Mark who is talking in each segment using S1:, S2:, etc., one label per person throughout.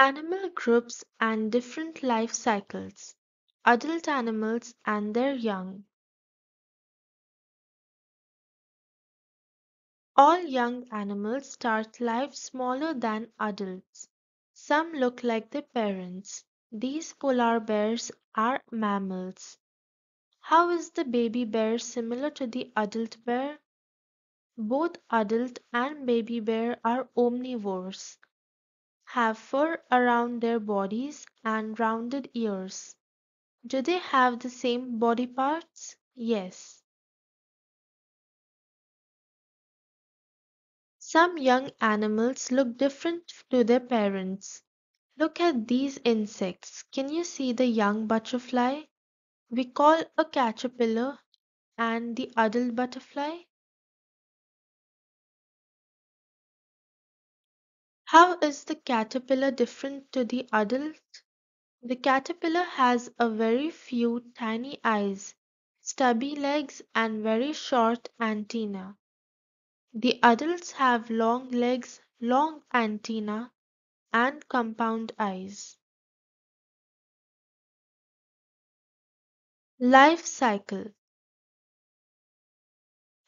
S1: Animal groups and different life cycles. Adult animals and their young. All young animals start life smaller than adults. Some look like their parents. These polar bears are mammals. How is the baby bear similar to the adult bear? Both adult and baby bear are omnivores have fur around their bodies and rounded ears. Do they have the same body parts? Yes. Some young animals look different to their parents. Look at these insects. Can you see the young butterfly? We call a caterpillar and the adult butterfly. How is the caterpillar different to the adult? The caterpillar has a very few tiny eyes, stubby legs and very short antennae. The adults have long legs, long antennae, and compound eyes. Life cycle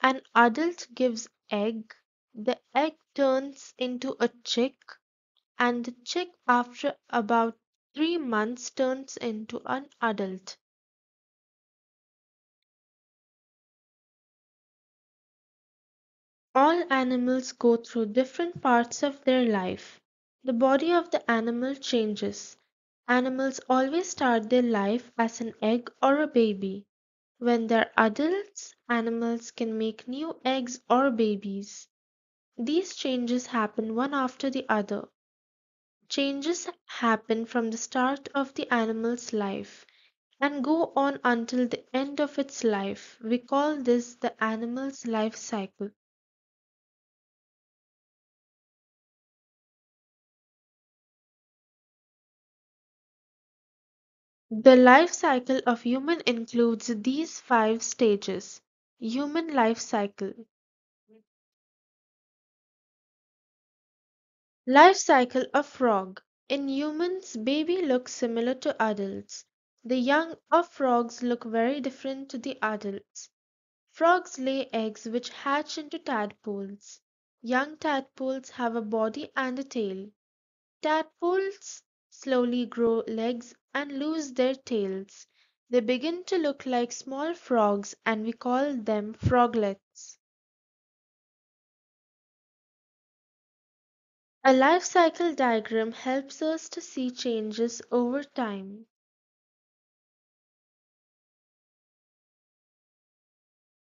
S1: An adult gives egg, the egg turns into a chick, and the chick after about three months turns into an adult. All animals go through different parts of their life. The body of the animal changes. Animals always start their life as an egg or a baby. When they're adults, animals can make new eggs or babies. These changes happen one after the other. Changes happen from the start of the animal's life and go on until the end of its life. We call this the animal's life cycle. The life cycle of human includes these five stages. Human life cycle. Life cycle of frog. In humans, baby looks similar to adults. The young of frogs look very different to the adults. Frogs lay eggs which hatch into tadpoles. Young tadpoles have a body and a tail. Tadpoles slowly grow legs and lose their tails. They begin to look like small frogs and we call them froglets. A life cycle diagram helps us to see changes over time.